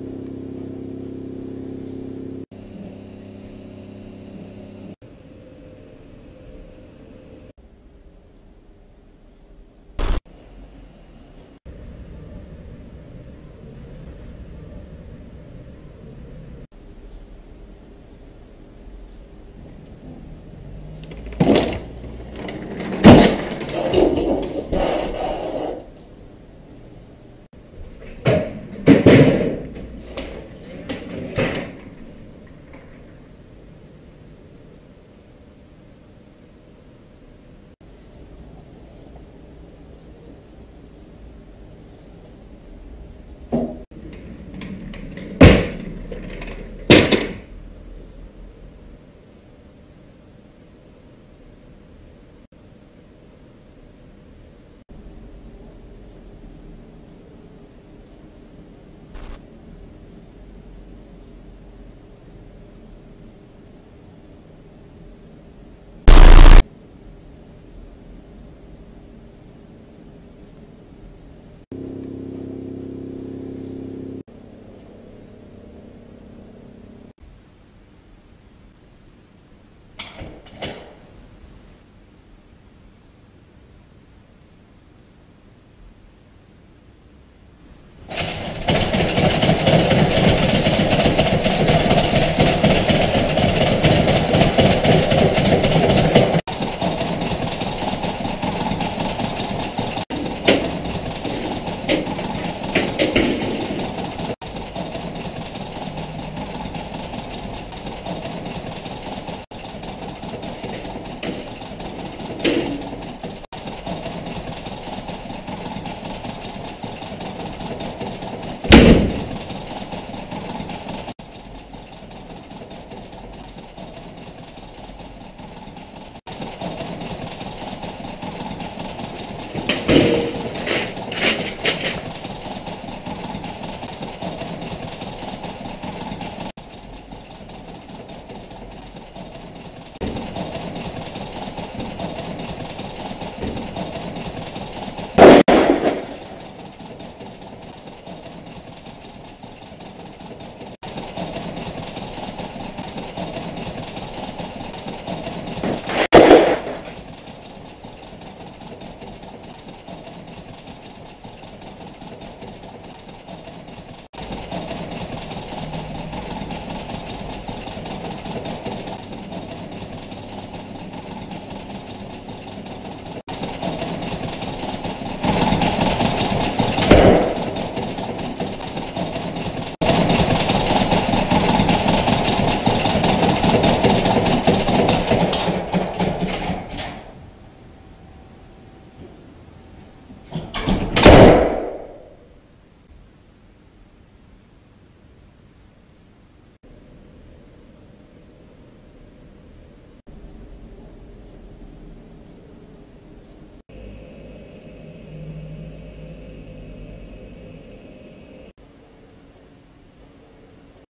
you